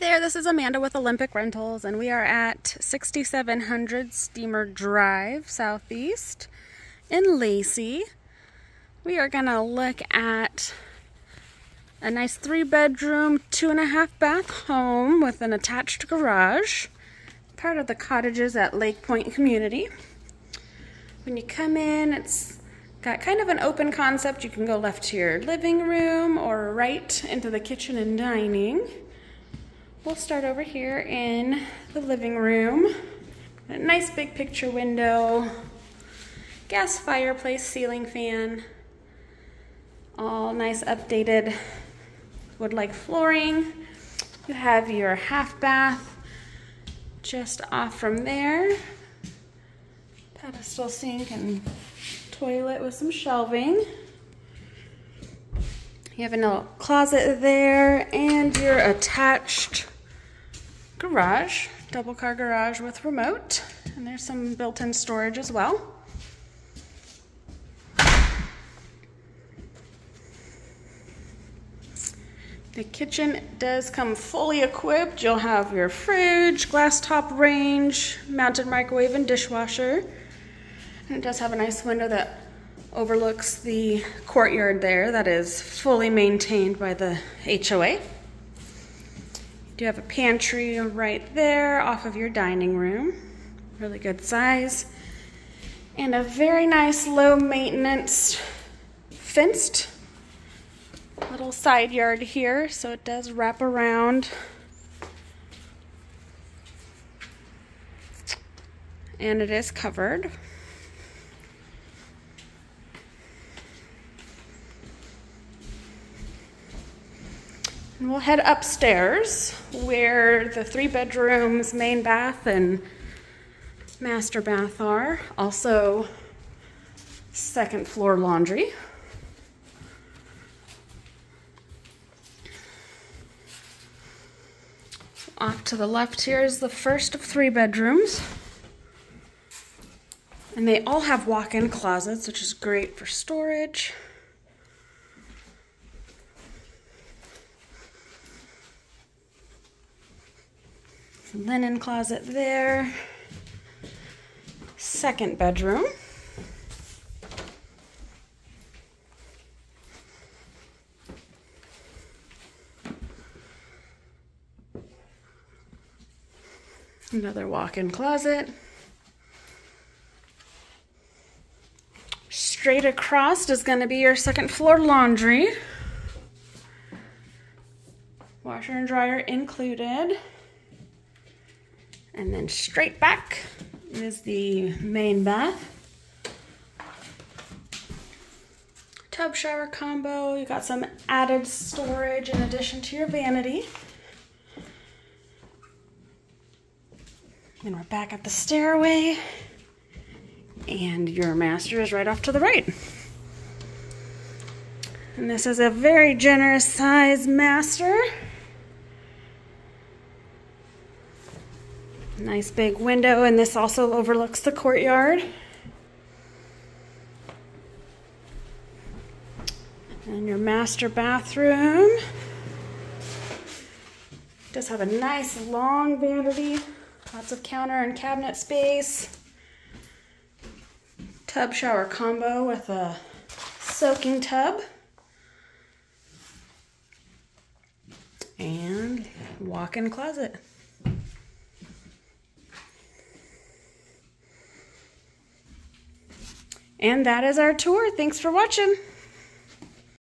there, this is Amanda with Olympic Rentals, and we are at 6700 Steamer Drive, Southeast, in Lacey. We are going to look at a nice three bedroom, two and a half bath home with an attached garage, part of the cottages at Lake Point Community. When you come in, it's got kind of an open concept. You can go left to your living room or right into the kitchen and dining. We'll start over here in the living room. A nice big picture window, gas fireplace, ceiling fan, all nice updated wood-like flooring. You have your half bath just off from there. Pedestal sink and toilet with some shelving. You have a little closet there and your attached garage, double car garage with remote. And there's some built-in storage as well. The kitchen does come fully equipped. You'll have your fridge, glass top range, mounted microwave and dishwasher. And it does have a nice window that overlooks the courtyard there that is fully maintained by the HOA. You do have a pantry right there off of your dining room. Really good size. And a very nice low maintenance fenced little side yard here. So it does wrap around. And it is covered. And we'll head upstairs where the three bedrooms, main bath, and master bath are. Also, second floor laundry. Off to the left here is the first of three bedrooms. And they all have walk-in closets, which is great for storage. Linen closet there. Second bedroom. Another walk-in closet. Straight across is going to be your second floor laundry. Washer and dryer included. And then straight back is the main bath. Tub shower combo. You got some added storage in addition to your vanity. And we're back at the stairway. And your master is right off to the right. And this is a very generous size master. Nice big window, and this also overlooks the courtyard. And your master bathroom. Does have a nice long vanity, lots of counter and cabinet space. Tub shower combo with a soaking tub. And walk-in closet. And that is our tour. Thanks for watching.